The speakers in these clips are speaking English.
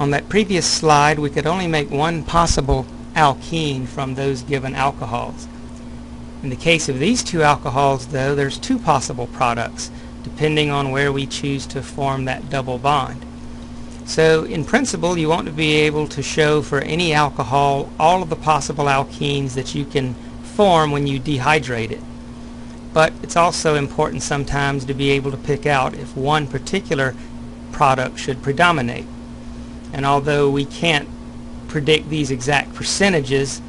On that previous slide we could only make one possible alkene from those given alcohols. In the case of these two alcohols though there's two possible products depending on where we choose to form that double bond. So in principle you want to be able to show for any alcohol all of the possible alkenes that you can form when you dehydrate it. But it's also important sometimes to be able to pick out if one particular product should predominate. And although we can't predict these exact percentages,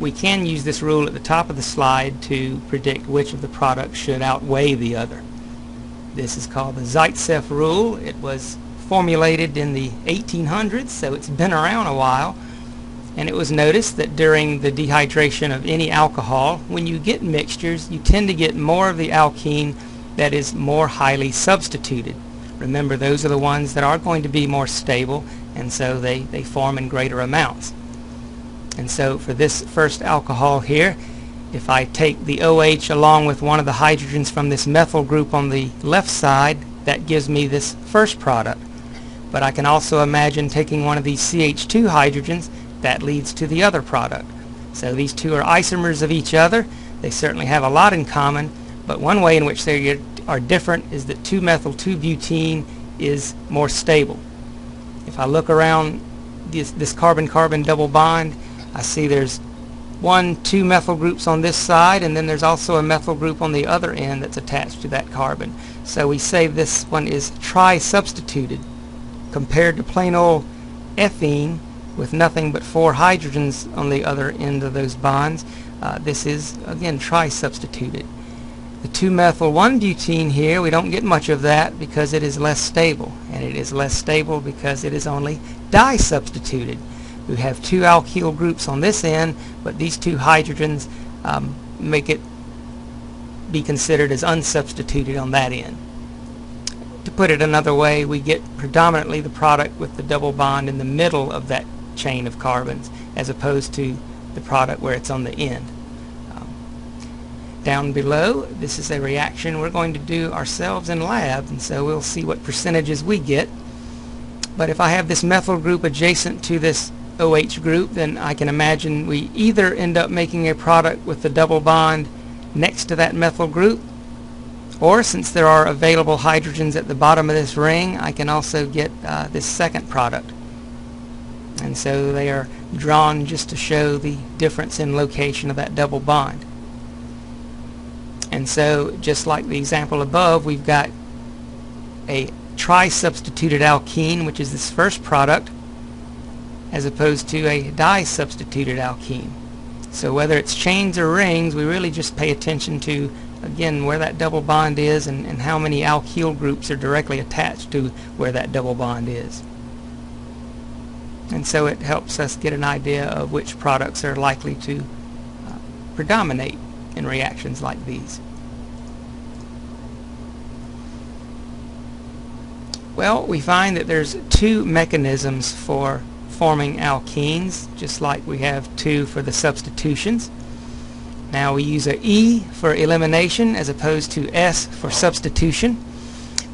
we can use this rule at the top of the slide to predict which of the products should outweigh the other. This is called the Zaitsev rule. It was formulated in the 1800s, so it's been around a while. And it was noticed that during the dehydration of any alcohol, when you get mixtures, you tend to get more of the alkene that is more highly substituted. Remember, those are the ones that are going to be more stable, and so they, they form in greater amounts. And so for this first alcohol here, if I take the OH along with one of the hydrogens from this methyl group on the left side, that gives me this first product. But I can also imagine taking one of these CH2 hydrogens, that leads to the other product. So these two are isomers of each other. They certainly have a lot in common, but one way in which they are different is that 2-methyl-2-butene is more stable. If I look around this carbon-carbon double bond, I see there's one, two methyl groups on this side, and then there's also a methyl group on the other end that's attached to that carbon. So we say this one is tri-substituted compared to plain old ethene with nothing but four hydrogens on the other end of those bonds. Uh, this is, again, tri-substituted. The 2-methyl-1-butene here, we don't get much of that because it is less stable. And it is less stable because it is only di-substituted. We have two alkyl groups on this end, but these two hydrogens um, make it be considered as unsubstituted on that end. To put it another way, we get predominantly the product with the double bond in the middle of that chain of carbons as opposed to the product where it's on the end. Down below, this is a reaction we're going to do ourselves in lab, and so we'll see what percentages we get. But if I have this methyl group adjacent to this OH group, then I can imagine we either end up making a product with the double bond next to that methyl group, or since there are available hydrogens at the bottom of this ring, I can also get uh, this second product. And so they are drawn just to show the difference in location of that double bond. And so just like the example above, we've got a tri-substituted alkene, which is this first product, as opposed to a di-substituted alkene. So whether it's chains or rings, we really just pay attention to, again, where that double bond is and, and how many alkyl groups are directly attached to where that double bond is. And so it helps us get an idea of which products are likely to uh, predominate in reactions like these. Well, we find that there's two mechanisms for forming alkenes, just like we have two for the substitutions. Now we use a E for elimination as opposed to S for substitution.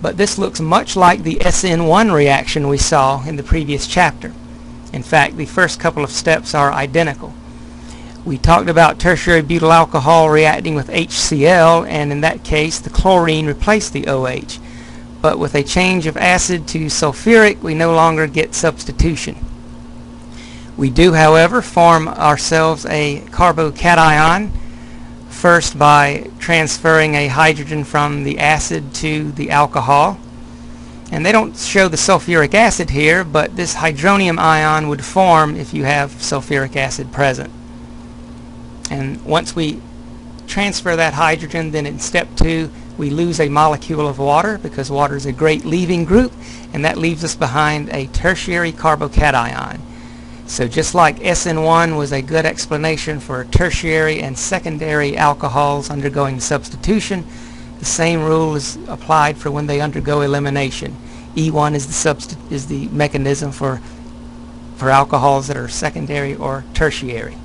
But this looks much like the SN1 reaction we saw in the previous chapter. In fact, the first couple of steps are identical. We talked about tertiary butyl alcohol reacting with HCl, and in that case, the chlorine replaced the OH. But with a change of acid to sulfuric, we no longer get substitution. We do, however, form ourselves a carbocation, first by transferring a hydrogen from the acid to the alcohol. And they don't show the sulfuric acid here, but this hydronium ion would form if you have sulfuric acid present. And once we transfer that hydrogen, then in step two, we lose a molecule of water because water is a great leaving group, and that leaves us behind a tertiary carbocation. So just like SN1 was a good explanation for tertiary and secondary alcohols undergoing substitution, the same rule is applied for when they undergo elimination. E1 is the, is the mechanism for, for alcohols that are secondary or tertiary.